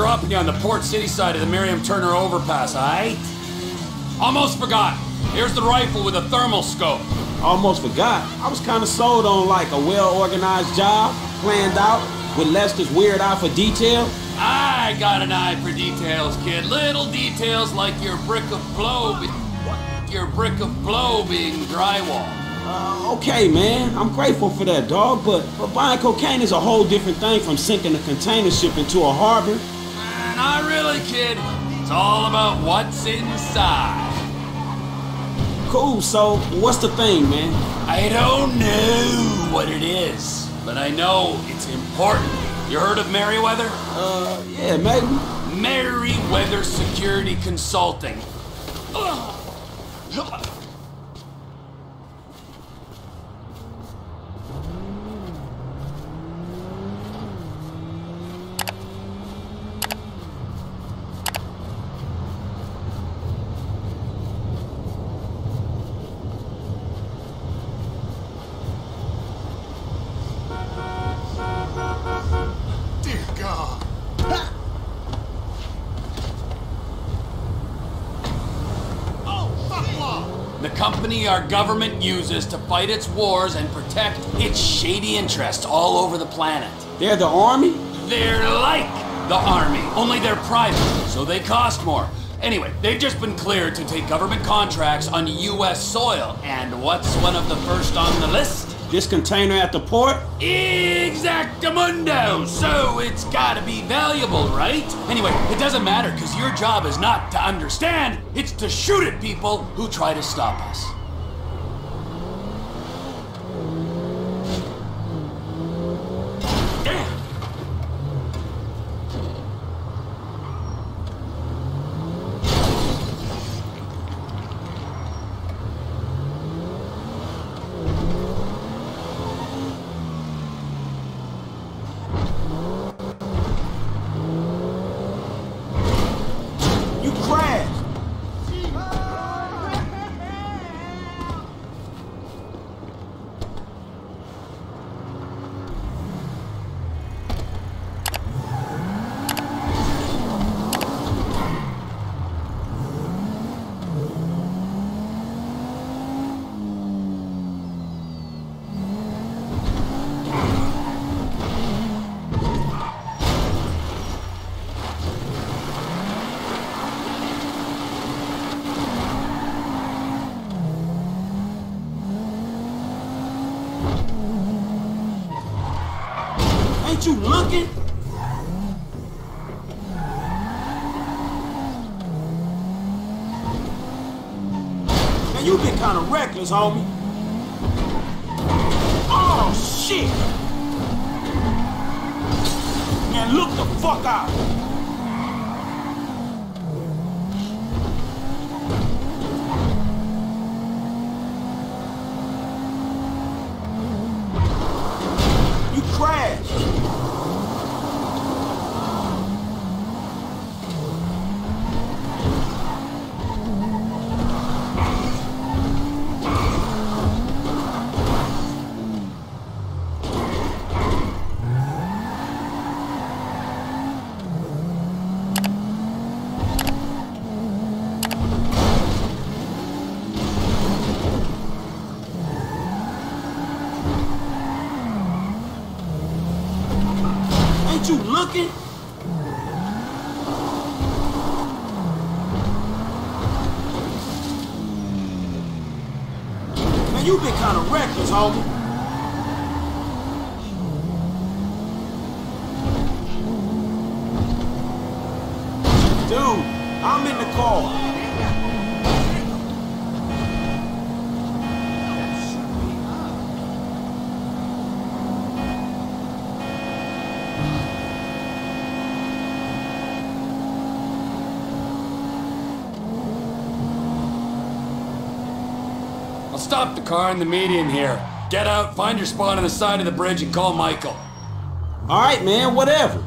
Dropping you on the Port City side of the Miriam Turner overpass, alright? Almost forgot. Here's the rifle with a thermal scope. Almost forgot. I was kind of sold on like a well-organized job, planned out, with Lester's weird eye for detail. I got an eye for details, kid. Little details like your brick of blow, your brick of blow being drywall. Uh, okay, man. I'm grateful for that, dog. But, but buying cocaine is a whole different thing from sinking a container ship into a harbor. Not really, kid. It's all about what's inside. Cool. So, what's the thing, man? I don't know what it is, but I know it's important. You heard of Merryweather? Uh, yeah, maybe. Merryweather Security Consulting. Ugh. Dear God. Oh, fuck off. The company our government uses to fight its wars and protect its shady interests all over the planet. They're the army? They're like the army, only they're private, so they cost more. Anyway, they've just been cleared to take government contracts on U.S. soil, and what's one of the first on the list? This container at the port? Exactamundo! So it's gotta be valuable, right? Anyway, it doesn't matter, because your job is not to understand, it's to shoot at people who try to stop us. Damn! You crashed! Ain't you looking? Man, you been kind of reckless, homie. Oh, shit! Man, look the fuck out! You crashed! Ain't you looking? Man, you been kind of reckless, homie. Dude, I'm in the car. Stop the car in the median here. Get out, find your spot on the side of the bridge, and call Michael. All right, man, whatever.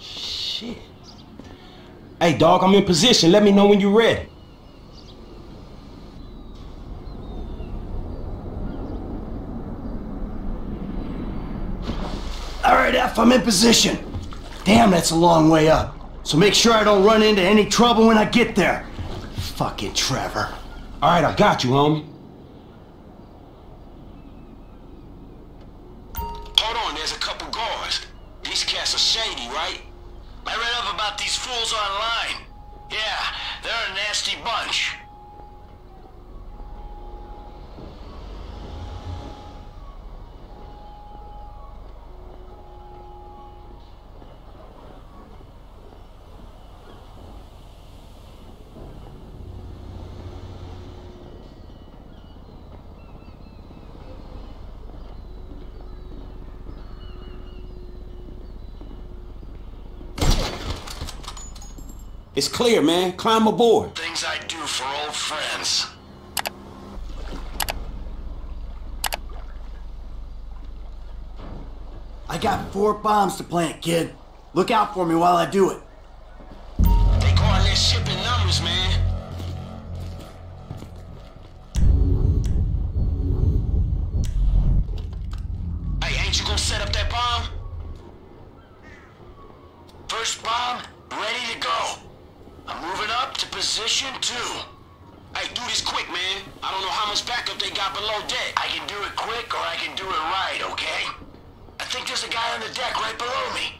Shit. Hey, dog, I'm in position. Let me know when you're ready. All right, F, I'm in position. Damn, that's a long way up. So make sure I don't run into any trouble when I get there. Fucking Trevor. All right, I got you, homie. These fools online. Yeah, they're a nasty bunch. It's clear, man. Climb aboard. Things I do for old friends. I got four bombs to plant, kid. Look out for me while I do it. They calling their ship in numbers, man. Position two. Hey, do this quick, man. I don't know how much backup they got below deck. I can do it quick or I can do it right, okay? I think there's a guy on the deck right below me.